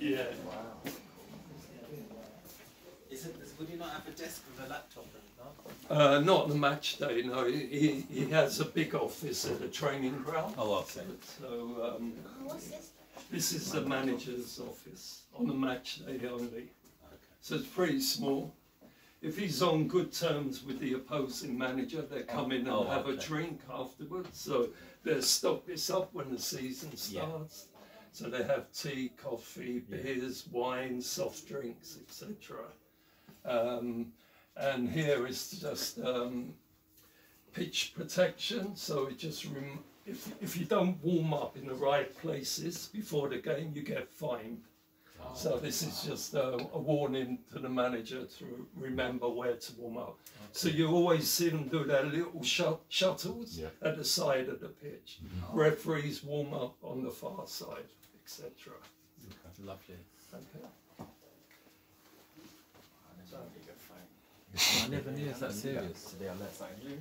Yeah. Would you not have a desk with a laptop? Uh, not the match day, no. He, he has a big office at the training ground. Oh, okay. So um, What's this? this is the manager's office on the match day only. Okay. So it's pretty small. If he's on good terms with the opposing manager, they come in and Oh, have a drink afterwards. So they stock this up when the season Yeah. starts. So they have tea, coffee, Yeah. beers, wine, soft drinks, etc. Um, and here is just um, pitch protection. So it just rem- if if you don't warm up in the right places before the game, you get fined. So this is just a, a warning to the manager to remember where to warm up. So you always see them do their little shut, shuttles Yeah. at the side of the pitch. Ah. Referees warm up on the far side, etc. Lovely. Okay. I never knew it was that serious. Today I learned something new.